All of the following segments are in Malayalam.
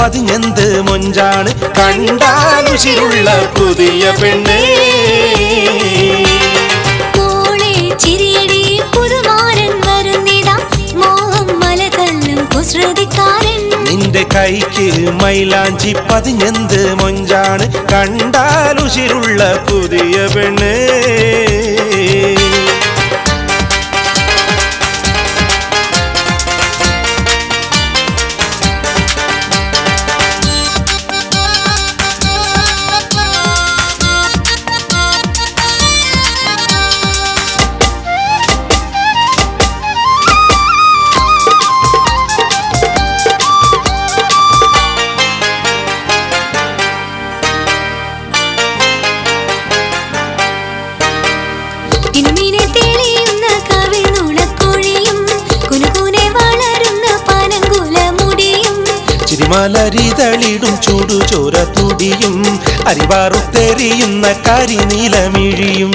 പതിഞ്ഞെന്ത് മൊഞ്ചാണ്? കണ്ടാലുശിരുള്ള പുതിയ പെണ്ണേ. നിന്റെ കൈക്ക് മൈലാഞ്ചി പതിഞ്ഞെന്ത് മൊഞ്ചാണ്? കണ്ടാലുശിരുള്ള പുതിയ പെണ്ണേ. ചിരിമലരിതളിടും ചൂടുചോര തുടിയും അരിവാറുത്തെറിയുന്ന കരിനീലമിഴിയും.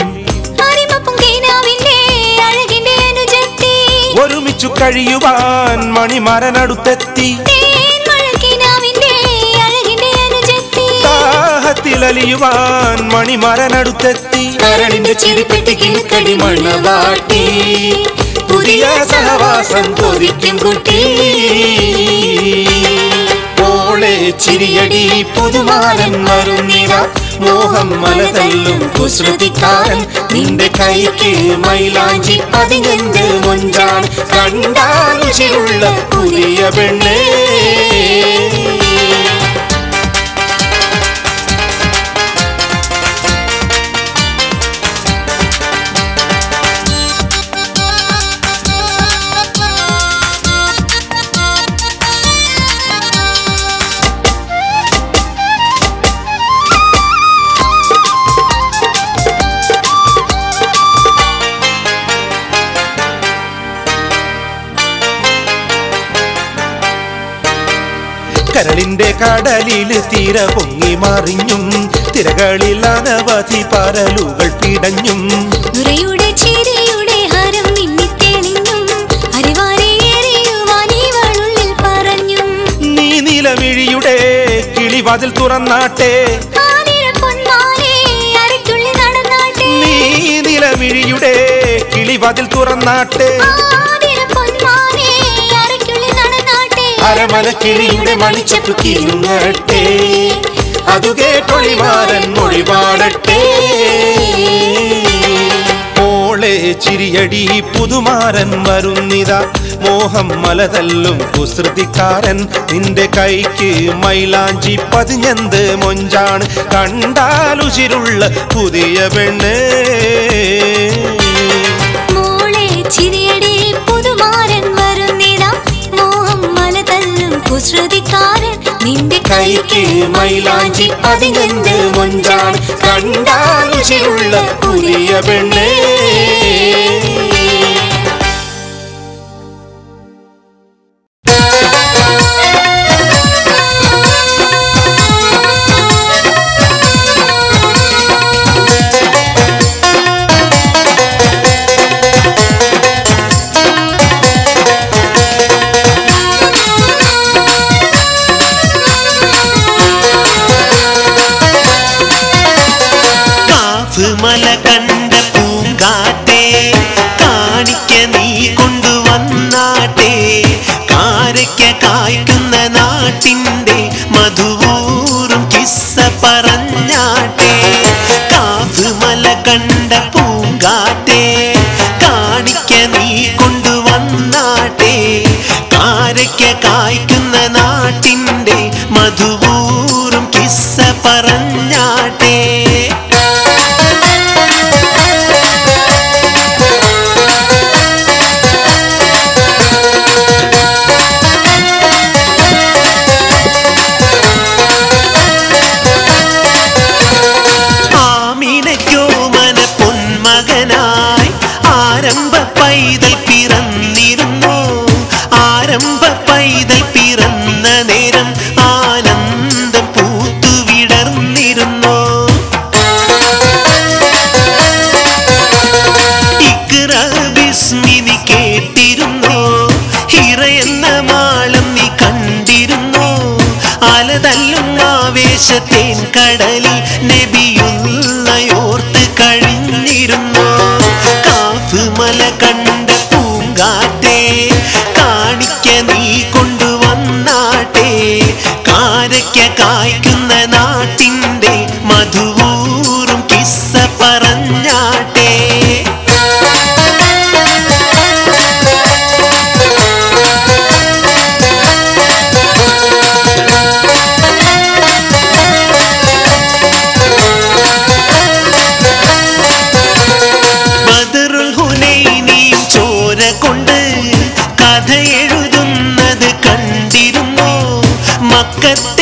ഒരുമിച്ചു കഴിയുവാൻ മണിമരനടുത്തെത്തി. ദാഹത്തിലലിയുവാൻ മണിമരനടുത്തെത്തി. കരളിന്റെ ചിരിപ്പെട്ടി കിഴക്കടി മണവാട്ടി പുതിയ സഹവാസം കൊതിക്കും കുട്ടി. ഓളെ ചിരിയടി പുതുമാരൻ മരുന്നിര മോഹം മലതല്ലും കുസൃതിക്കാരൻ. നിന്റെ കൈക്ക് മൈലാഞ്ചി പതിനെന്ത് മുഞ്ചാൻ കണ്ടാ രുചിയുള്ള പുതിയ പെണ്ണേ. കരളിന്റെ കടലിൽ തീര പൊങ്ങി മറിഞ്ഞും തിരകളിൽ അനവധി പരലുകൾ പിടഞ്ഞും. നുരയുടെ ചിരിയുടെ ഹരം മിന്നിത്തെളിഞ്ഞും പറഞ്ഞും. നീ നിലമിഴിയുടെ കിളിവാതിൽ തുറന്നാട്ടെ. നീ കിളിവാതിൽ തുറന്നാട്ടെ. നടന്നാട്ടെ അരമല കിളിയുടെ മണിച്ചപ്പ് കീഴുങ്ങട്ടെ അതു കേട്ടൊളിമാരൻ മൊഴി പാടട്ടെ. മോളെ ചിരിയടി പുതുമാരൻ വരുന്നിത. മോഹം മലതല്ലും കുസൃതിക്കാരൻ. നിന്റെ കൈക്ക് മൈലാഞ്ചി പതിഞ്ഞെന്ത് മൊഞ്ചാണ്. കണ്ടാലുചിരുള്ള പുതിയ പെണ്ണ്. മോളെ ചിരിയടി കുസൃതിക്കാരൻ നിന്റെ കൈക്ക് മൈലാഞ്ചി പതിഞ്ഞെന്ത് മൊഞ്ചാണ്. കണ്ടാലുശിരുള്ള പുതിയ പെണ്ണേ. കായ്ക്കുന്ന നാട്ടിന്റെ മധുവൂറും കിസ്സ പറഞ്ഞാട്ടെ. കാതുമല മല കണ്ട പൂങ്കാറ്റേ കാണിക്ക നീ കൊണ്ടുവന്നാട്ടെ. കാരയ്ക്ക കായ്ക്കുന്ന നാട്ടിന്റെ മധുവൂറും കിസ്സ പറഞ്ഞാട്ടെ. ese பக்கத்து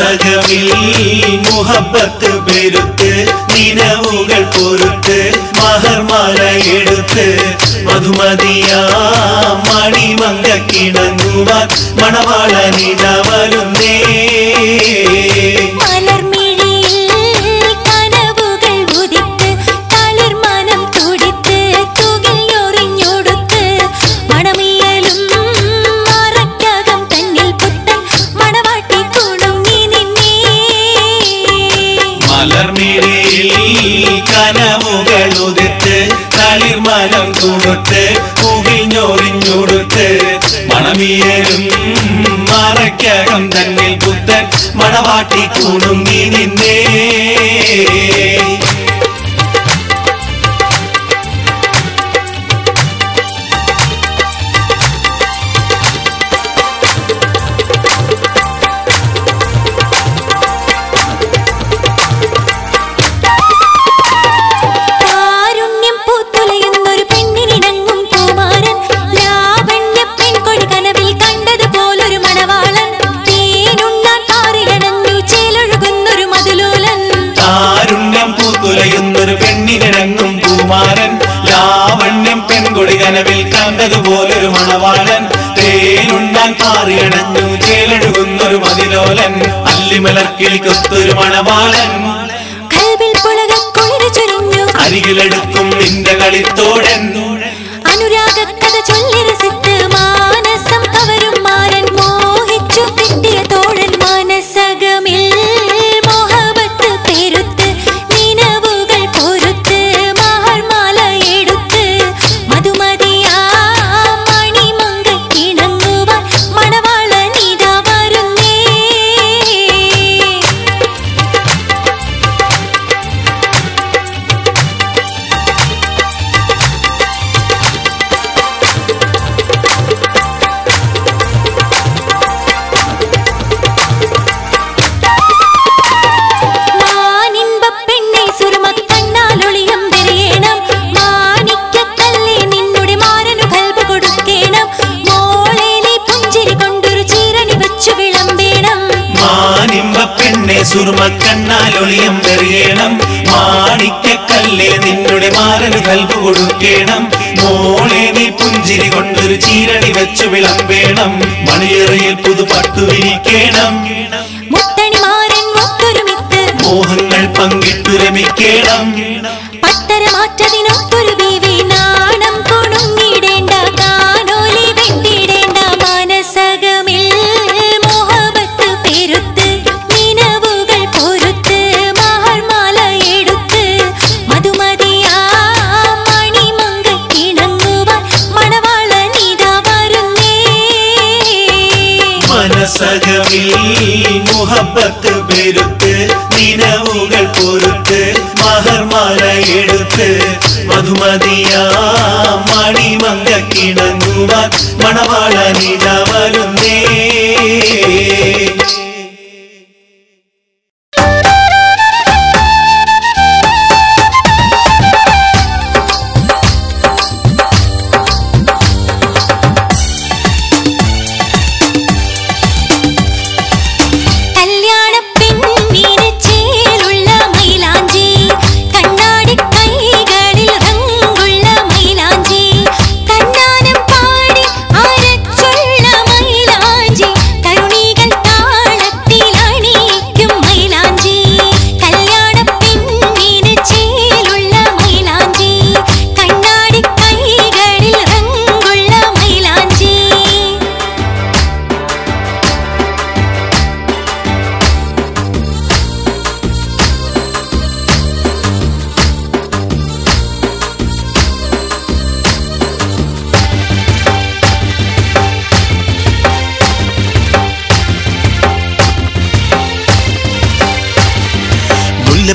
വാസകമിൽ മുഹബത്ത് പെരുത്ത് നിലവുകൾ പൊറുത്ത് മഹർമാല എടുത്ത് മധുമതിയാ മണിമങ്ക കിണങ്ങുവാൻ മണവാളനിത വരുന്നേ. ഗാനമുകളുതിർത്ത് തളിർമലം തുടുത്ത് പുകിഞ്ഞൊറിഞ്ഞുടുത്ത് മണമീയരും മറയ്ക്കകം തന്നിൽ പുത്തൻ മണവാട്ടി കുണുങ്ങി നിന്നേ. ബാലൻ കൊടുക്കേണം മോളെ നീ പുഞ്ചിരി കൊണ്ടൊരു ചീരടി വെച്ചു വിളമ്പേണം മണിയറയിൽ പുതുപട്ടു വിരിക്കണം. മോഹങ്ങൾ പങ്കിട്ടു രമിക്കണം. പത്തര മനസകമിൽ മുഹബത്ത് പെരുത്ത് നിലവുകൾ പൊറുത്ത് മഹർമാല എടുത്ത്. മധുമതിയാ മണിമങ്ക കിണങ്ങുവാൻ മണവാള നില വരുന്നേ.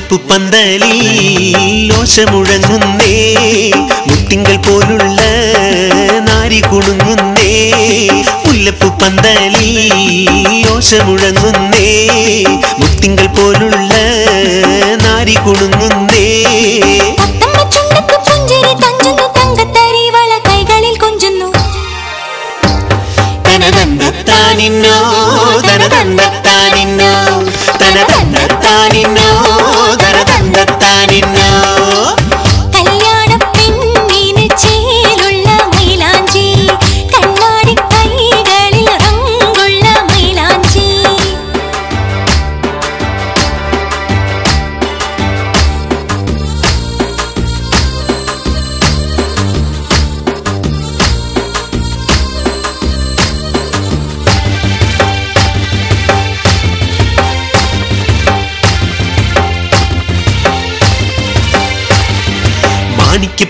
മുല്ലപ്പു പന്തലിൽ ഓശമുഴങ്ങുന്നേ മുട്ടിങ്കൽ പോലുള്ള നാരി കുണുങ്ങുന്നേ മുല്ലപ്പു പന്തലിൽ ഓശമുഴങ്ങുന്നേ മുട്ടിങ്കൽ പോലുള്ള നാരി കുണുങ്ങുന്നേ തത്തമ്മ തന തന്നത്താനിന്നോ തന തന്നത്താനിന്നോ തനതന്നത്താനിന്നോ തനതന്നത്താനിന്നോ തനതന്നത്താനിന്നോ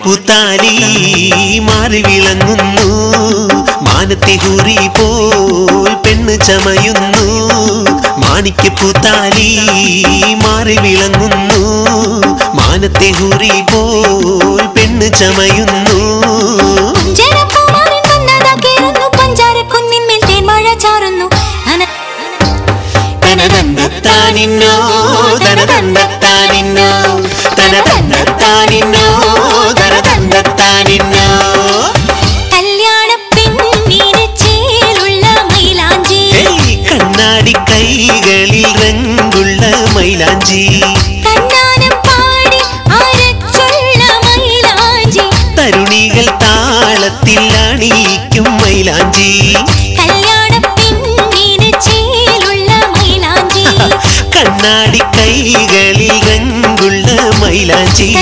പൂത്താലി മാറി വിളങ്ങുന്നു. മാനത്തെ ഹൂറി പോൽ പെണ്ണ് ചമയുന്നു. മാണിക്ക് പൂത്താലി മാറി വിളങ്ങുന്നു. മാനത്തെ ഹൂറി പോൽ പെണ്ണ് ചമയുന്നു. ചാറുന്നു. விழிகளில் ரங்குள்ள மயிலாஞ்சி. தருணிகள் தாளத்தில் அணிக்கும் மயிலாஞ்சி. கண்ணாடி கைகளில் ரங்குள்ள மயிலாஞ்சி.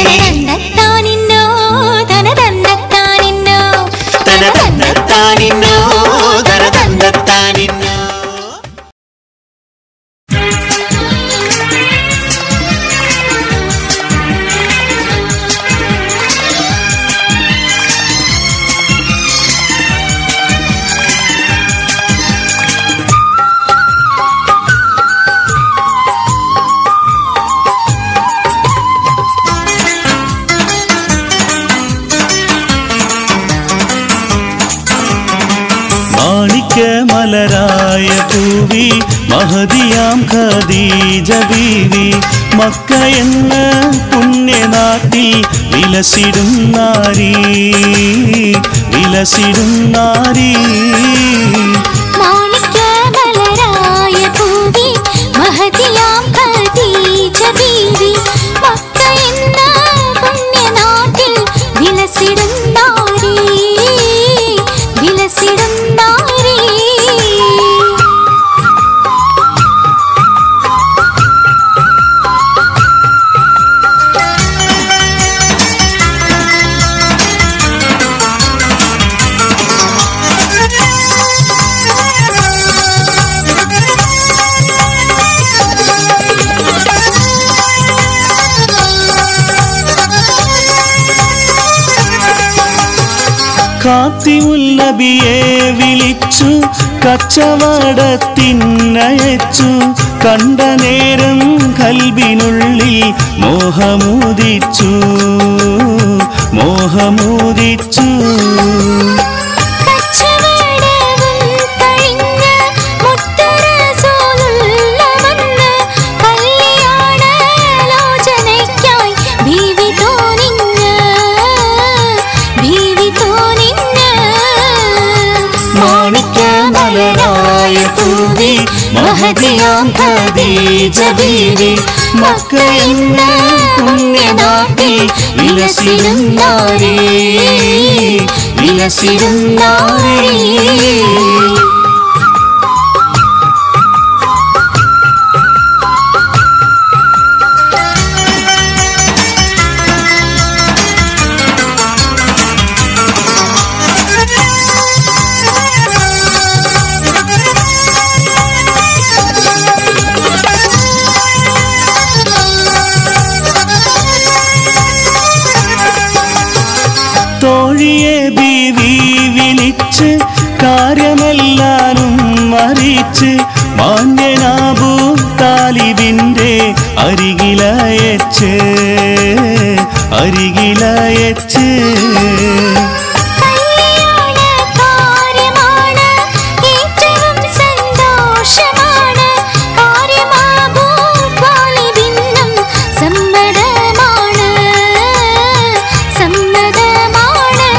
മാണിക്ക മലരായ പൂവി മഹതിയാം ഖദീജ ബീവി. മക്ക എന്ന പുണ്യനാട്ടിൽ വിലസിടുന്നാരി നാരി. വിലസിടും കാത്തിമുല്ലബിയെ വിളിച്ചു കച്ചവടത്തിനയച്ചു കണ്ട നേരം കൽബിനുള്ളിൽ മോഹമൂദിച്ചു മോഹമൂതിച്ചു മഹതിയാം ഖദീജ ബീവി മക്ക എന്ന പുണ്യനാട്ടിൽ ഇലസിരുന്നാരേ വിലസിടുന്നാരേ സമ്മതമാണ്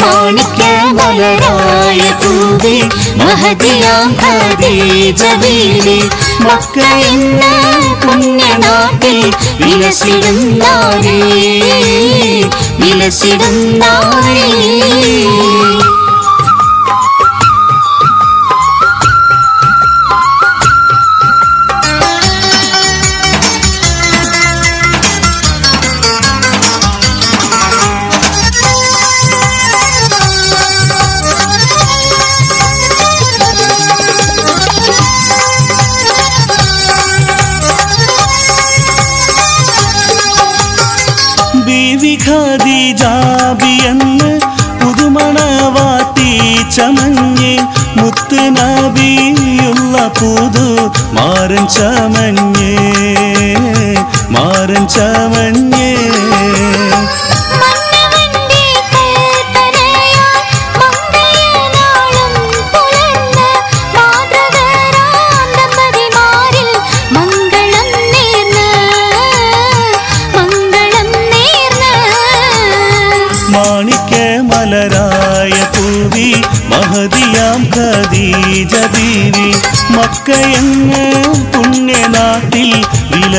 മാണിക്യമലരായ പൂവി മഹതിയാം ഖദീജ ബീവി മക്ക എന്ന പുണ്യനാട്ടിൽ വിലസിടുന്നാരേ വിലസിടുന്നാരേ ഖദീജാബിയെന്ന് പുതുമണവാട്ടി ചമഞ്ഞ് മുത്ത് നബിയുള്ള പുതു മാറൻ ചമഞ്ഞ് മാറൻ ചമഞ്ഞ്.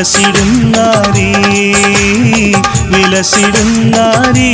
വിലസിടുന്നാരേ വിലസിടുന്നാരേ.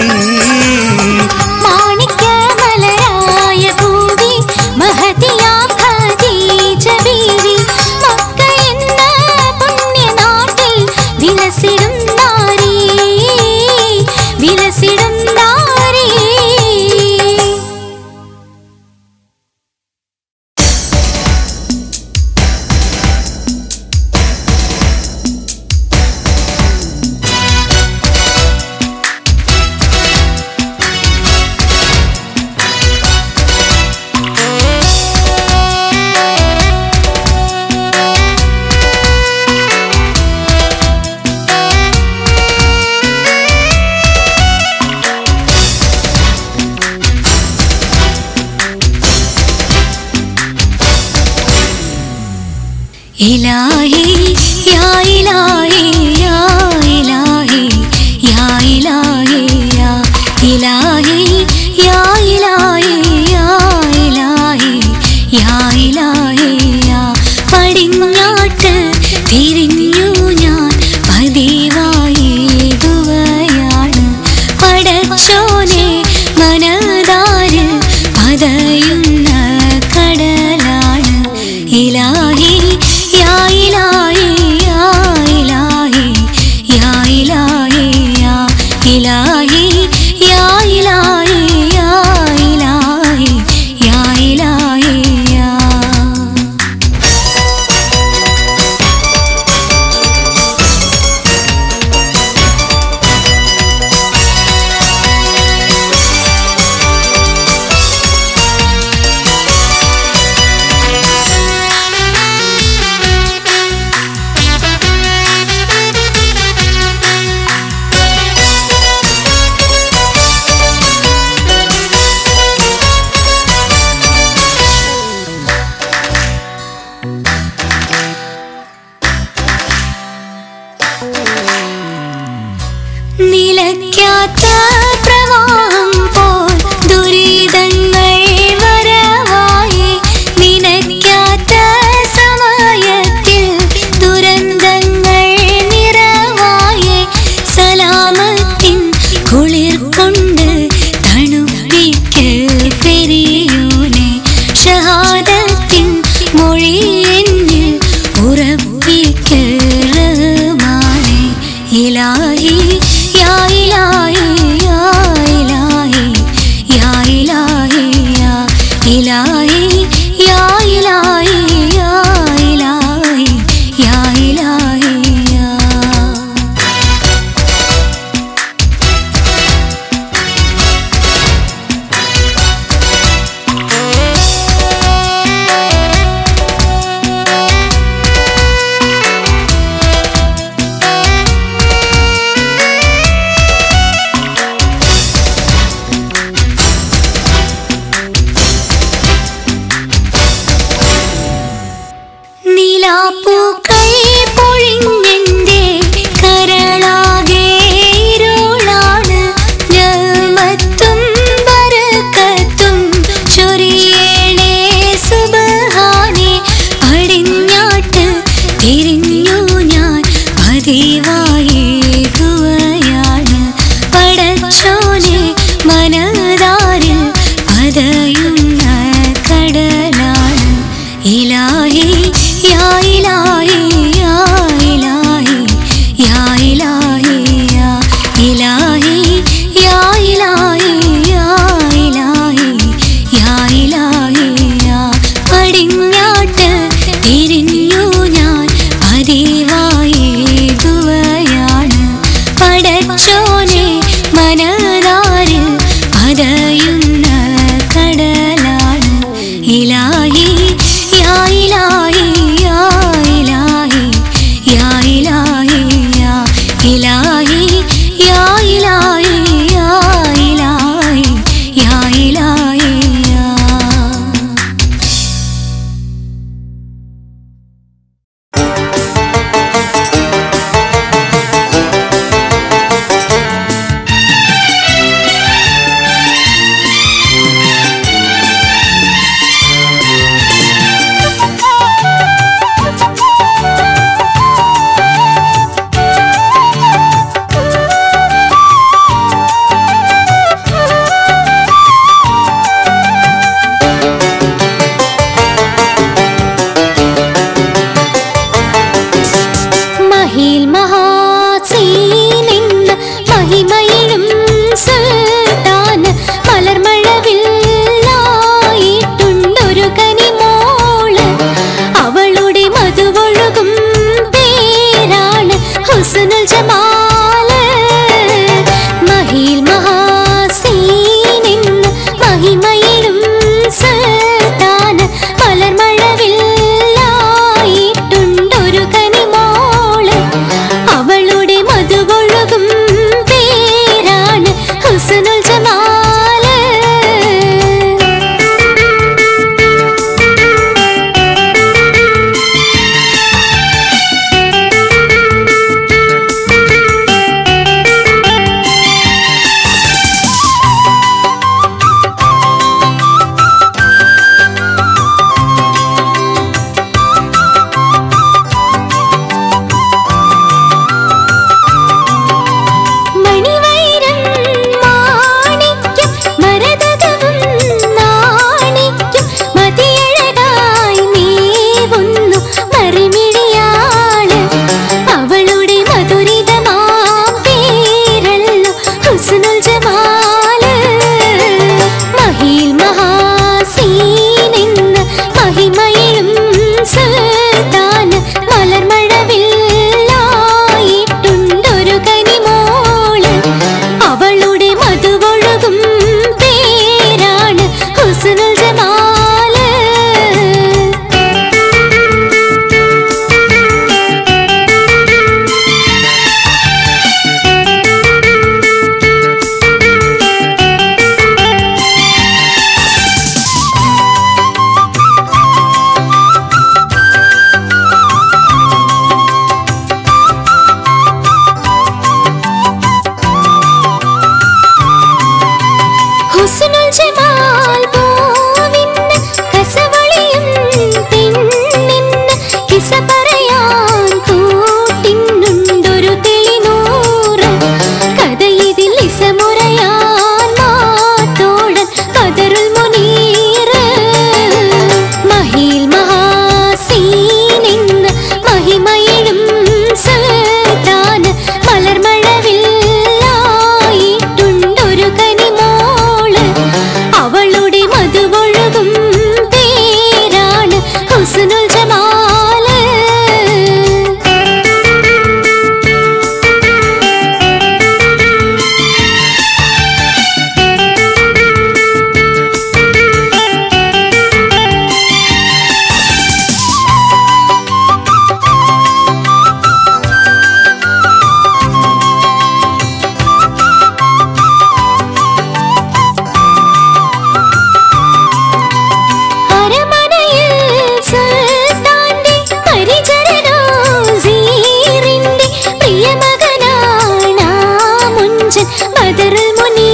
காதல் முனி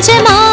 睫毛